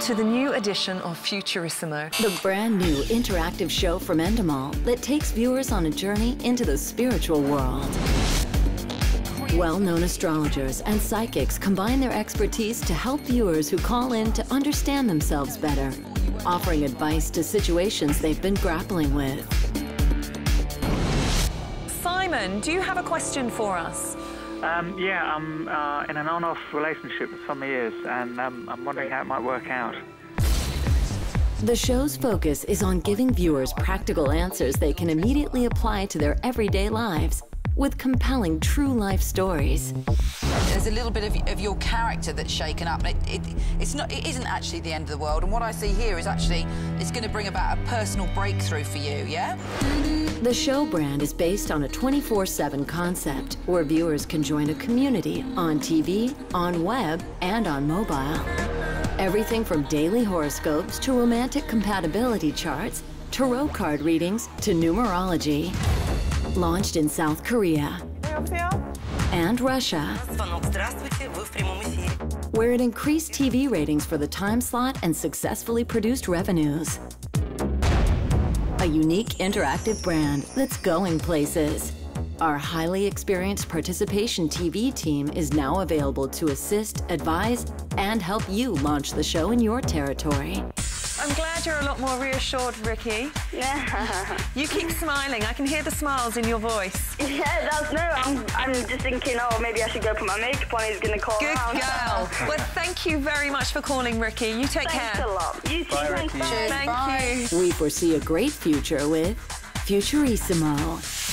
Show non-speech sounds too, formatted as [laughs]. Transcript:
to the new edition of Futurissimo. The brand new interactive show from Endemol that takes viewers on a journey into the spiritual world. Well-known astrologers and psychics combine their expertise to help viewers who call in to understand themselves better, offering advice to situations they've been grappling with. Simon, do you have a question for us? Um, yeah, I'm uh, in an on-off relationship for some years, and um, I'm wondering how it might work out. The show's focus is on giving viewers practical answers they can immediately apply to their everyday lives with compelling true life stories. There's a little bit of, of your character that's shaken up. It, it, it's not, it isn't actually the end of the world. And what I see here is actually, it's going to bring about a personal breakthrough for you, yeah? The show brand is based on a 24-7 concept where viewers can join a community on TV, on web, and on mobile. Everything from daily horoscopes to romantic compatibility charts, tarot card readings to numerology. Launched in South Korea and Russia, where it increased TV ratings for the time slot and successfully produced revenues. A unique interactive brand that's going places. Our highly experienced participation TV team is now available to assist, advise, and help you launch the show in your territory. I'm glad you're a lot more reassured, Ricky. Yeah. You keep smiling. I can hear the smiles in your voice. Yeah, that's no. I'm, I'm just thinking, oh, maybe I should go put my makeup on. He's going to call Good around. girl. [laughs] well, thank you very much for calling, Ricky. You take Thanks care. a lot. You too. Bye, thanks, Ricky. bye. Thank Bye. you. We foresee a great future with Futurissimo.